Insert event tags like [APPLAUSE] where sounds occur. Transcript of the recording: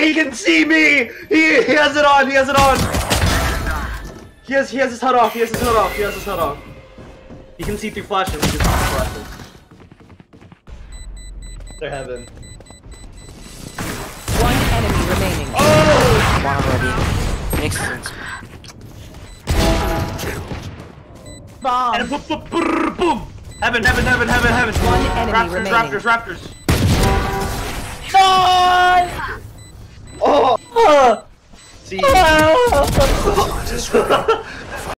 he can see me! He, he has it on, he has it on! He has, he has his HUD off, he has his HUD off, he has his HUD off. He can see through flashes, he can see through flashes. They're heaven. One enemy remaining. Oh! One already. Makes sense. Bomb. And boom, boom, boom, boom! Heaven, heaven, heaven, heaven, heaven! One enemy Raptors, remaining. Raptors, Raptors! Oh! See, [LAUGHS] Ah!